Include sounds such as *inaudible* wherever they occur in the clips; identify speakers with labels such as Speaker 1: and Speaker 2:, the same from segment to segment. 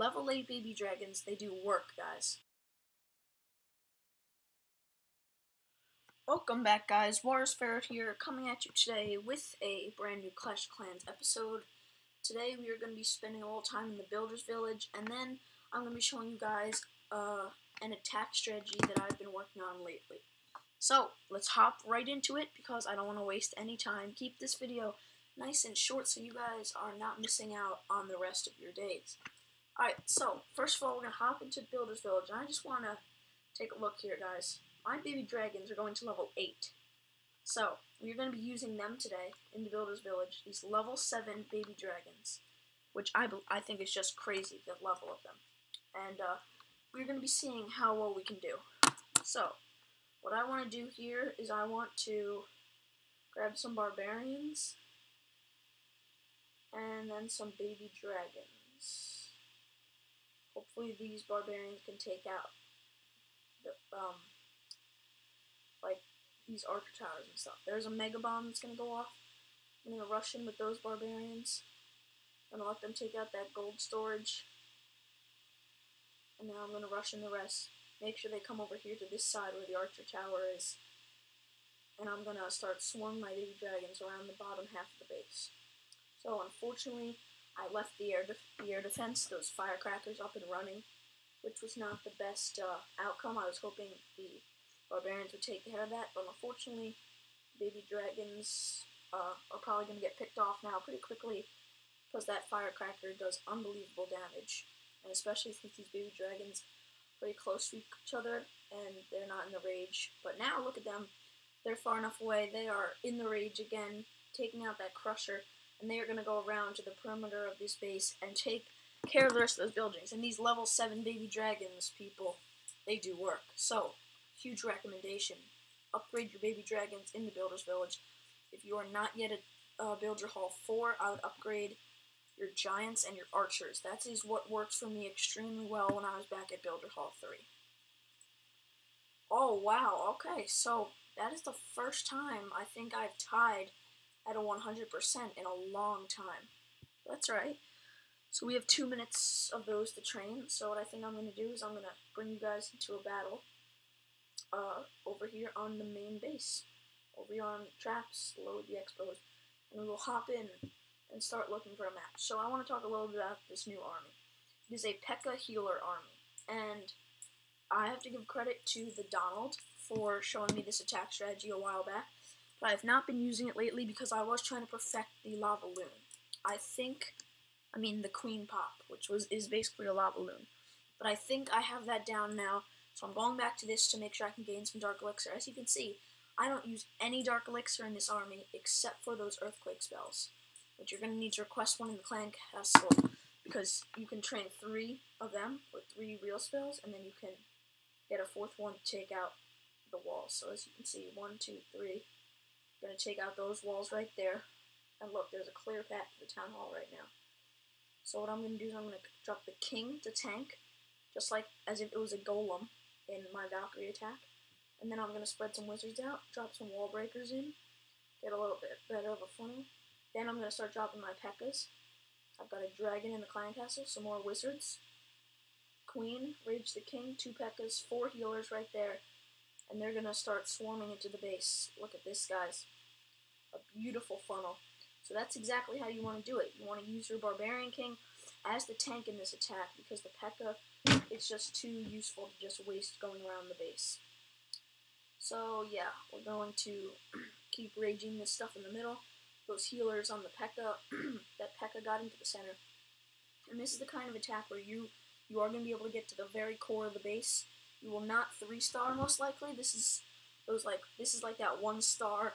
Speaker 1: level 8 baby dragons, they do work, guys. Welcome back, guys. Warrsferret here, coming at you today with a brand new Clash Clans episode. Today we are going to be spending a little time in the Builders Village, and then I'm going to be showing you guys uh, an attack strategy that I've been working on lately. So, let's hop right into it, because I don't want to waste any time. Keep this video nice and short so you guys are not missing out on the rest of your days. Alright, so, first of all, we're going to hop into Builders Village, and I just want to take a look here, guys. My baby dragons are going to level 8. So, we're going to be using them today in the Builders Village, these level 7 baby dragons, which I, I think is just crazy, the level of them. And uh, we're going to be seeing how well we can do. So, what I want to do here is I want to grab some barbarians, and then some baby dragons. Hopefully these barbarians can take out the, um, like, these archer towers and stuff. There's a mega bomb that's gonna go off. I'm gonna rush in with those barbarians. I'm gonna let them take out that gold storage. And now I'm gonna rush in the rest. Make sure they come over here to this side where the archer tower is. And I'm gonna start swarming my baby dragons around the bottom half of the base. So unfortunately, I left the air, the air defense, those firecrackers up and running, which was not the best uh, outcome. I was hoping the barbarians would take care of that, but unfortunately, baby dragons uh, are probably going to get picked off now pretty quickly because that firecracker does unbelievable damage, and especially since these baby dragons are very close to each other and they're not in the rage. But now look at them, they're far enough away, they are in the rage again, taking out that crusher and they are going to go around to the perimeter of this base and take care of the rest of those buildings. And these level 7 baby dragons, people, they do work. So, huge recommendation. Upgrade your baby dragons in the Builder's Village. If you are not yet at uh, Builder Hall 4, I would upgrade your giants and your archers. That is what worked for me extremely well when I was back at Builder Hall 3. Oh, wow, okay, so that is the first time I think I've tied at a 100% in a long time. That's right. So we have two minutes of those to train. So what I think I'm going to do is I'm going to bring you guys into a battle uh, over here on the main base. Over here on traps, load the expos, and we will hop in and start looking for a match. So I want to talk a little bit about this new army. It is a P.E.K.K.A. healer army, and I have to give credit to the Donald for showing me this attack strategy a while back but I have not been using it lately because I was trying to perfect the lava loon. I think, I mean the queen pop, which was is basically a lava loon. But I think I have that down now, so I'm going back to this to make sure I can gain some dark elixir. As you can see, I don't use any dark elixir in this army except for those earthquake spells, which you're going to need to request one in the clan castle because you can train three of them with three real spells, and then you can get a fourth one to take out the walls. So as you can see, one, two, three, To take out those walls right there. And look, there's a clear path to the town hall right now. So what I'm to do is I'm to drop the king to tank, just like as if it was a golem in my Valkyrie attack. And then I'm to spread some wizards out, drop some wall breakers in, get a little bit better of a funnel. Then I'm to start dropping my P.E.K.K.A.s. I've got a dragon in the clan castle, some more wizards. Queen, Rage the King, two P.E.K.K.A.s, four healers right there, and they're gonna start swarming into the base. Look at this, guys. A beautiful funnel. So that's exactly how you want to do it. You want to use your Barbarian King as the tank in this attack because the P.E.K.K.A. is just too useful to just waste going around the base. So yeah, we're going to *clears throat* keep raging this stuff in the middle. Those healers on the P.E.K.K.A. *clears throat* that P.E.K.K.A. got into the center. And this is the kind of attack where you you are going to be able to get to the very core of the base you will not three star most likely. This is those like this is like that one star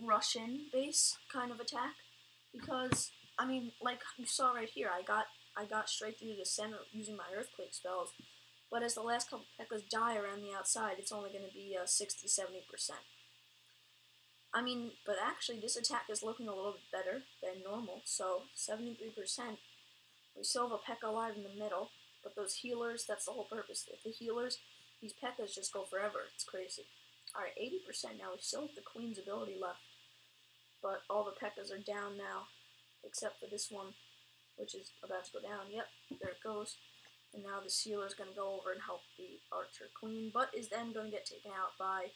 Speaker 1: Russian base kind of attack. Because I mean like you saw right here I got I got straight through the center using my earthquake spells. But as the last couple P.E.K.K.A.s die around the outside it's only going to be uh, 60 70 percent. I mean but actually this attack is looking a little bit better than normal. So 73 percent. We still have a P.E.K.K.A. alive in the middle but those healers that's the whole purpose. If the healers these P.E.K.K.A.s just go forever. It's crazy. Alright, 80% now. We still have the Queen's ability left. But all the P.E.K.K.A.s are down now. Except for this one, which is about to go down. Yep, there it goes. And now the healer is going to go over and help the archer queen, but is then going to get taken out by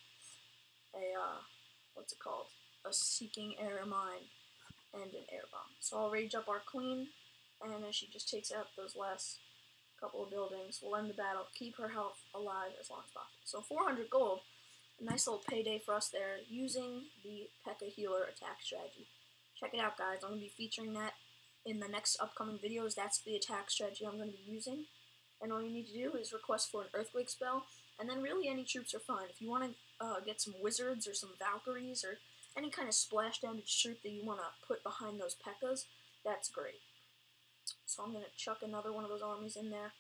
Speaker 1: a, uh, what's it called? A seeking air mine and an air bomb. So I'll rage up our queen, and as she just takes out those last couple of buildings, we'll end the battle, keep her health alive as long as possible. So 400 gold, a nice little payday for us there, using the P.E.K.K.A. healer attack strategy. Check it out, guys. I'm going to be featuring that in the next upcoming videos. That's the attack strategy I'm going to be using. And all you need to do is request for an earthquake spell, and then really any troops are fine. If you want to uh, get some wizards or some Valkyries or any kind of splash damage troop that you want to put behind those P.E.K.K.A.s, that's great. So I'm going to chuck another one of those armies in there.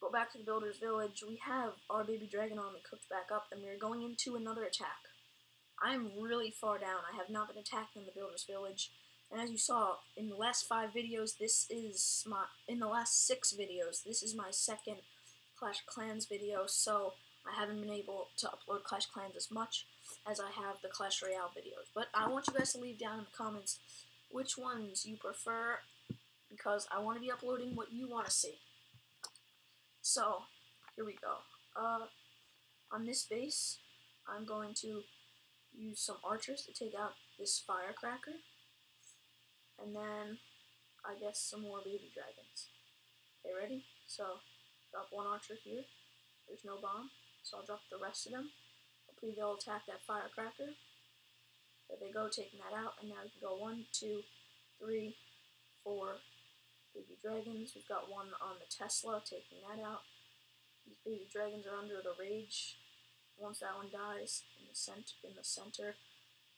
Speaker 1: Go back to the Builder's Village. We have our Baby Dragon army cooked back up, and we're going into another attack. I am really far down. I have not been attacked in the Builder's Village. And as you saw in the last five videos, this is my, in the last six videos, this is my second Clash Clans video, so I haven't been able to upload Clash Clans as much as I have the Clash Royale videos. But I want you guys to leave down in the comments which ones you prefer, because I want to be uploading what you want to see. So, here we go. Uh, on this base, I'm going to use some archers to take out this firecracker. And then, I guess some more baby dragons. Okay, ready? So, drop one archer here. There's no bomb, so I'll drop the rest of them. Hopefully they'll attack that firecracker. There they go, taking that out. And now we can go one, two, three, four baby dragons. We've got one on the Tesla, taking that out. These baby dragons are under the rage. Once that one dies in the center, in the center,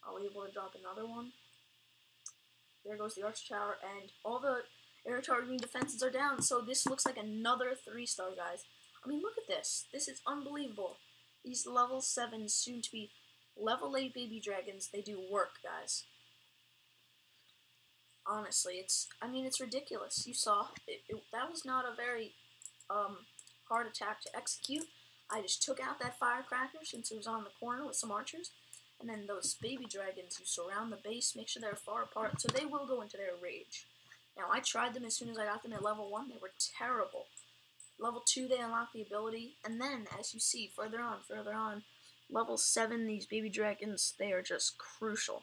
Speaker 1: I'll be able to drop another one. There goes the Arch Tower, and all the air targeting defenses are down, so this looks like another 3-star, guys. I mean, look at this. This is unbelievable. These level 7, soon to be level 8 baby dragons, they do work, guys. Honestly, it's, I mean, it's ridiculous. You saw, it, it, that was not a very um, hard attack to execute. I just took out that firecracker since it was on the corner with some archers, and then those baby dragons, you surround the base, make sure they're far apart, so they will go into their rage. Now, I tried them as soon as I got them at level 1. They were terrible. Level 2, they unlock the ability. And then, as you see, further on, further on, level 7, these baby dragons, they are just crucial.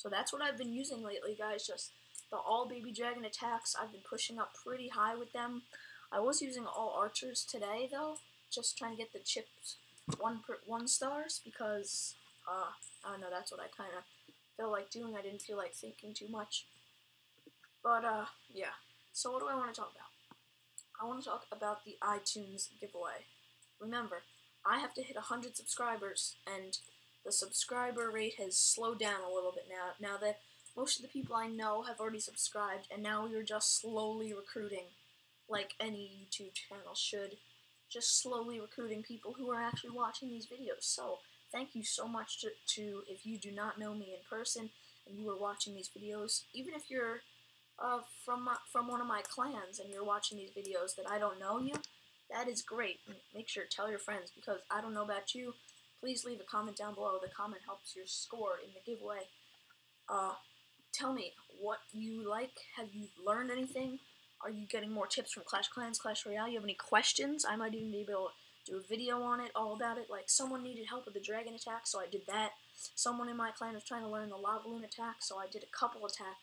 Speaker 1: So that's what I've been using lately, guys. Just the all baby dragon attacks. I've been pushing up pretty high with them. I was using all archers today, though. Just trying to get the chips one per, one stars because uh, I don't know, that's what I kind of felt like doing. I didn't feel like thinking too much. But, uh, yeah. So what do I want to talk about? I want to talk about the iTunes giveaway. Remember, I have to hit 100 subscribers, and the subscriber rate has slowed down a little bit now. Now that most of the people I know have already subscribed, and now we are just slowly recruiting, like any YouTube channel should, just slowly recruiting people who are actually watching these videos. So, thank you so much to, to if you do not know me in person and you are watching these videos, even if you're uh, from my, from one of my clans and you're watching these videos that I don't know you, that is great. Make sure to tell your friends because I don't know about you. Please leave a comment down below. The comment helps your score in the giveaway. Uh, tell me what you like. Have you learned anything? Are you getting more tips from Clash Clans, Clash Royale? You have any questions? I might even be able to do a video on it, all about it. Like, someone needed help with the dragon attack, so I did that. Someone in my clan was trying to learn the lava loon attack, so I did a couple attacks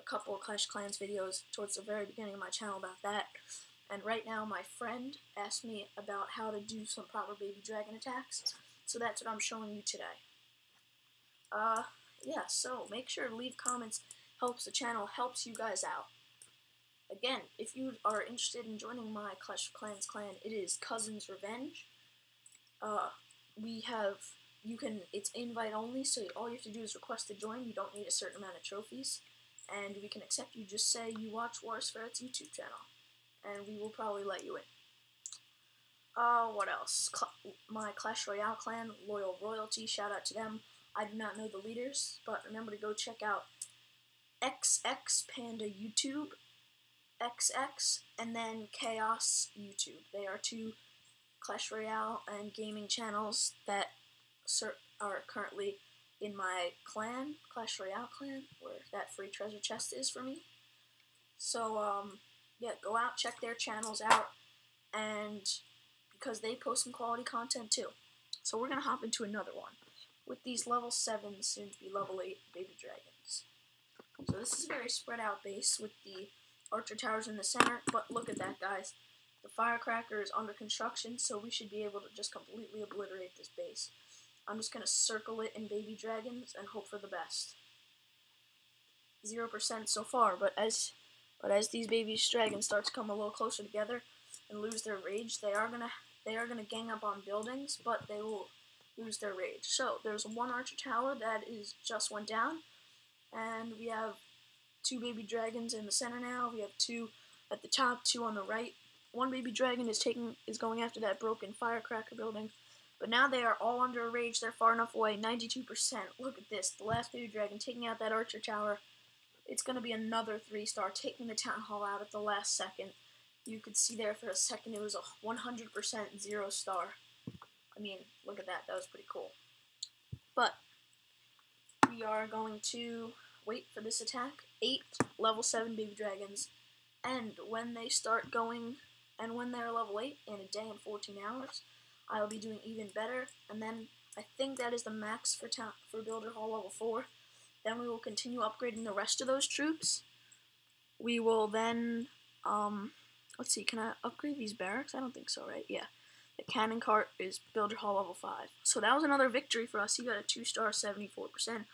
Speaker 1: a couple of Clash Clans videos towards the very beginning of my channel about that. And right now, my friend asked me about how to do some proper baby dragon attacks, so that's what I'm showing you today. Uh, yeah, so make sure to leave comments, helps the channel, helps you guys out. Again, if you are interested in joining my Clash of Clans clan, it is Cousins Revenge. Uh, we have, you can, it's invite only, so all you have to do is request to join. You don't need a certain amount of trophies and we can accept you. Just say you watch Warrsferret's YouTube channel, and we will probably let you in. Uh, what else? My Clash Royale clan, Loyal Royalty, shout out to them. I do not know the leaders, but remember to go check out XX Panda YouTube, XX, and then Chaos YouTube. They are two Clash Royale and gaming channels that are currently in my clan, Clash Royale clan, where that free treasure chest is for me. So, um, yeah, go out, check their channels out, and because they post some quality content too. So we're gonna hop into another one with these level seven, soon to be level eight baby dragons. So this is a very spread out base with the archer towers in the center. But look at that, guys. The firecracker is under construction, so we should be able to just completely obliterate this base. I'm just gonna circle it in baby dragons and hope for the best. Zero percent so far, but as but as these baby dragons start to come a little closer together and lose their rage, they are gonna they are gonna gang up on buildings, but they will lose their rage. So there's one archer tower that is just went down, and we have two baby dragons in the center now. We have two at the top, two on the right. One baby dragon is taking is going after that broken firecracker building. But now they are all under a rage. They're far enough away. 92%. Look at this. The last baby dragon taking out that archer tower. It's going to be another three star, taking the town hall out at the last second. You could see there for a second it was a 100% zero star. I mean, look at that. That was pretty cool. But we are going to wait for this attack. Eight level 7 baby dragons. And when they start going, and when they're level 8 in a day and 14 hours, I will be doing even better. And then I think that is the max for for Builder Hall level 4. Then we will continue upgrading the rest of those troops. We will then, um, let's see, can I upgrade these barracks? I don't think so, right? Yeah. The cannon cart is Builder Hall level 5. So that was another victory for us. He got a 2-star, 74%.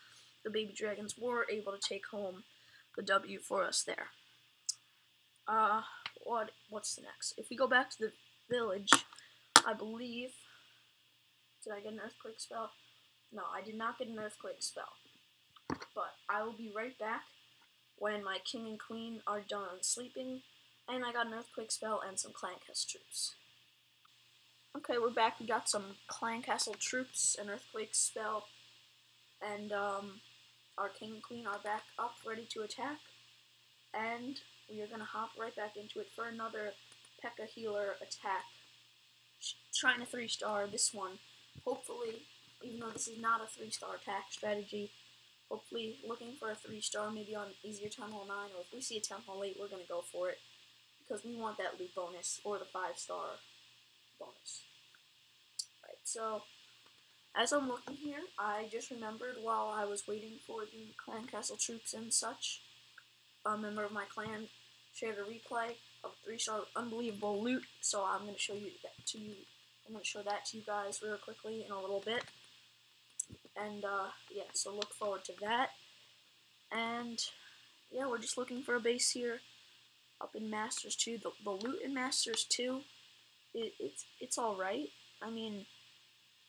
Speaker 1: The Baby Dragons were able to take home the W for us there. Uh, what what's the next? If we go back to the village, I believe. Did I get an earthquake spell? No, I did not get an earthquake spell. But I will be right back when my king and queen are done sleeping, and I got an earthquake spell and some clan castle troops. Okay, we're back. We got some clan castle troops, an earthquake spell, and um, our king and queen are back up, ready to attack. And we are gonna hop right back into it for another P.E.K.K.A healer attack trying a three star. This one, hopefully, even though this is not a three star attack strategy, hopefully looking for a three star maybe on easier Town Hall 9, or if we see a Town Hall 8, we're going to go for it. Because we want that loot bonus or the five star bonus. Right, so as I'm looking here, I just remembered while I was waiting for the clan castle troops and such, a member of my clan shared a replay of three star unbelievable loot. So I'm going to show you that to you. I'm to show that to you guys real quickly in a little bit. And uh, yeah, so look forward to that. And yeah, we're just looking for a base here up in Masters 2. The, the loot in Masters 2, it, it's it's all right. I mean,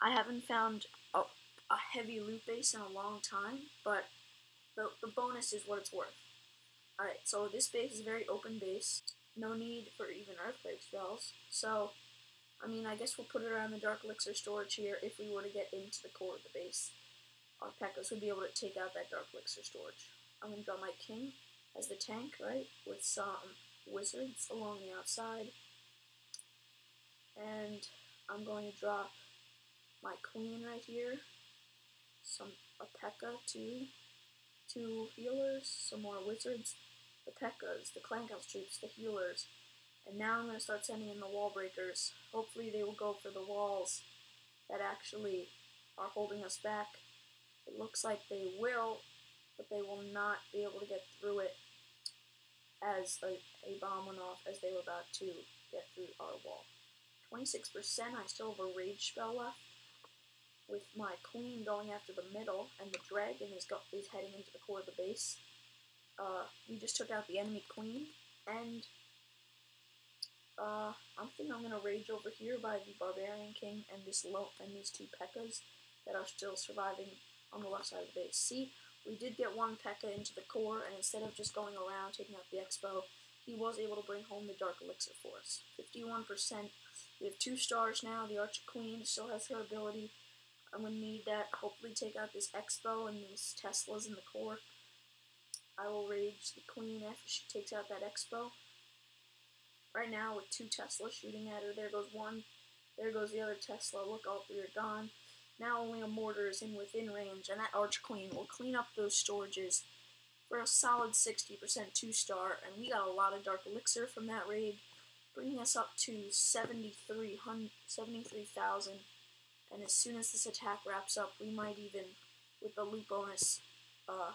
Speaker 1: I haven't found a, a heavy loot base in a long time, but the, the bonus is what it's worth. Alright, so this base is very open base no need for even earthquake spells. So, I mean, I guess we'll put it around the Dark Elixir storage here if we were to get into the core of the base. Our P.E.K.K.A.s would be able to take out that Dark Elixir storage. I'm going to draw my King as the tank, right, with some wizards along the outside. And I'm going to drop my Queen right here, some a P.E.K.K.A. two, two healers, some more wizards, the P.E.K.K.A.s, the Clan House troops, the healers, and now I'm going to start sending in the wall breakers. Hopefully they will go for the walls that actually are holding us back. It looks like they will, but they will not be able to get through it as a, a bomb went off as they were about to get through our wall. 26%, I still have a rage spell left with my queen going after the middle, and the dragon is, go is heading into the core of the base uh, we just took out the enemy queen, and uh, I'm thinking I'm gonna rage over here by the barbarian king and this low and these two P.E.K.K.A.s that are still surviving on the left side of the base. See, we did get one P.E.K.K.A. into the core, and instead of just going around taking out the Expo, he was able to bring home the Dark Elixir for us. 51%. We have two stars now. The Archer Queen still has her ability. I'm going to need that. Hopefully take out this Expo and these Teslas in the core. I will rage the queen after she takes out that expo. Right now, with two Teslas shooting at her, there goes one, there goes the other Tesla. Look, all three are gone. Now only a mortar is in within range, and that Arch Queen will clean up those storages for a solid 60% 2-star, and we got a lot of Dark Elixir from that raid, bringing us up to 73,000, 73, and as soon as this attack wraps up, we might even, with the loot bonus, uh,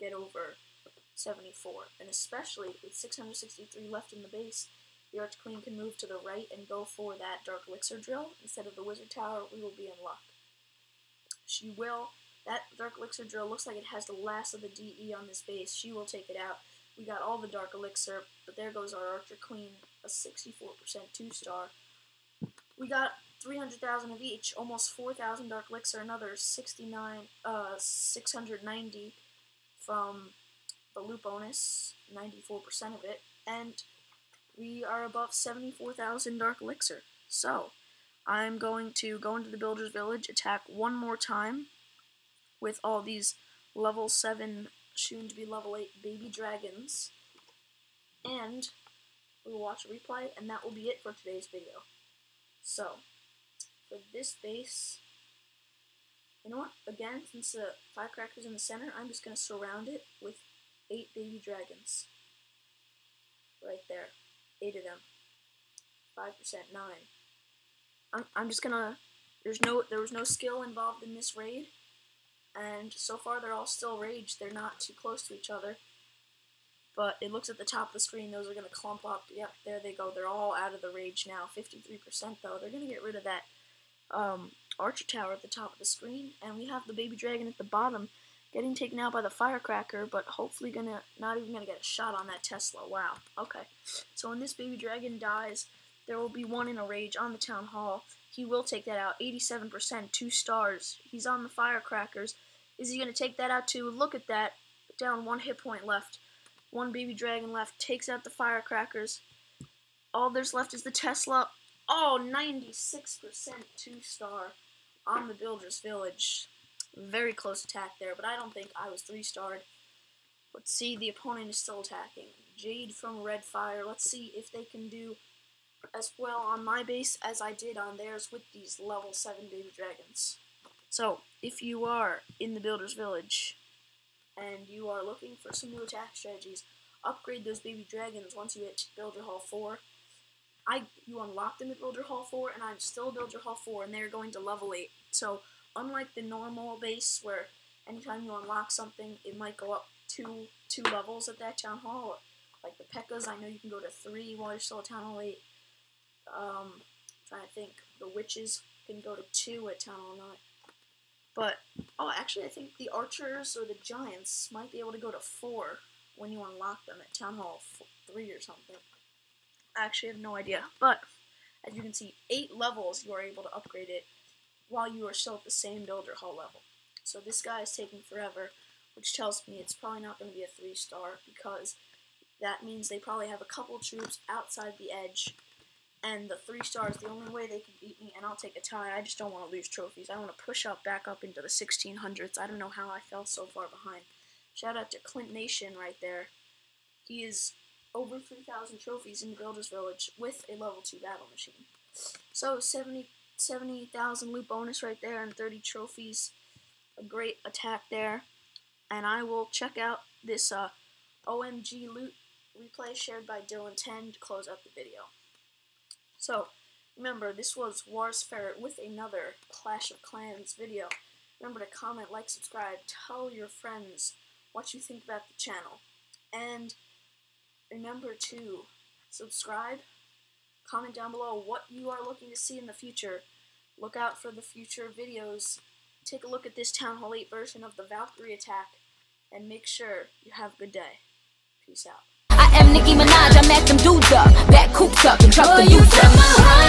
Speaker 1: get over 74, and especially with 663 left in the base, the Arch Queen can move to the right and go for that Dark Elixir drill. Instead of the Wizard Tower, we will be in luck. She will that Dark Elixir drill looks like it has the last of the DE on this base. She will take it out. We got all the Dark Elixir, but there goes our Archer Queen, a 64% 2-star. We got 300,000 of each, almost 4,000 Dark Elixir, another 69, uh, 690 from the loot bonus, 94% of it, and we are above 74,000 Dark Elixir. So, I'm going to go into the Builder's Village, attack one more time, with all these level 7, soon to be level 8 baby dragons. And we will watch a replay, and that will be it for today's video. So, for this base, you know what? Again, since the firecracker's in the center, I'm just going to surround it with 8 baby dragons. Right there. 8 of them. 5%, 9. I'm, I'm just gonna, there's no, there was no skill involved in this raid and so far they're all still rage. They're not too close to each other. But it looks at the top of the screen, those are to clump up. Yep, there they go. They're all out of the rage now. 53% though. They're to get rid of that um, Archer Tower at the top of the screen. And we have the Baby Dragon at the bottom getting taken out by the Firecracker, but hopefully gonna not even to get a shot on that Tesla. Wow. Okay. So when this Baby Dragon dies, there will be one in a rage on the Town Hall. He will take that out. 87%, two stars. He's on the Firecrackers. Is he going to take that out too? Look at that. Down one hit point left. One baby dragon left. Takes out the firecrackers. All there's left is the Tesla. Oh, 96% two star on the Builder's Village. Very close attack there, but I don't think I was three starred. Let's see, the opponent is still attacking. Jade from Red Fire. Let's see if they can do as well on my base as I did on theirs with these level 7 baby dragons. So, if you are in the Builder's Village and you are looking for some new attack strategies, upgrade those baby dragons once you hit Builder Hall 4. I You unlock them at Builder Hall 4, and I'm still Builder Hall 4, and they're going to level 8. So, unlike the normal base, where anytime you unlock something, it might go up two, two levels at that Town Hall, like the P.E.K.K.A.s, I know you can go to 3 while you're still at Town Hall 8. Um, to think, the Witches can go to 2 at Town Hall 9. But, oh, actually, I think the archers or the giants might be able to go to 4 when you unlock them at Town Hall 3 or something. I actually have no idea. But, as you can see, 8 levels you are able to upgrade it while you are still at the same Builder Hall level. So this guy is taking forever, which tells me it's probably not going to be a 3 star because that means they probably have a couple troops outside the edge and the three stars, the only way they can beat me, and I'll take a tie. I just don't want to lose trophies. I want to push up back up into the 1600s. I don't know how I fell so far behind. Shout out to Clint Nation right there. He is over 3,000 trophies in the Builder's Village with a level 2 battle machine. So 70 70,000 loot bonus right there and 30 trophies. A great attack there. And I will check out this uh, OMG loot replay shared by Dylan10 to close out the video. So, remember, this was Wars with another Clash of Clans video. Remember to comment, like, subscribe, tell your friends what you think about the channel. And remember to subscribe, comment down below what you are looking to see in the future. Look out for the future videos. Take a look at this Town Hall 8 version of the Valkyrie attack, and make sure you have a good day. Peace out I am Nicki Minaj, I am at them dudes up, back coops up and drop the dudes up.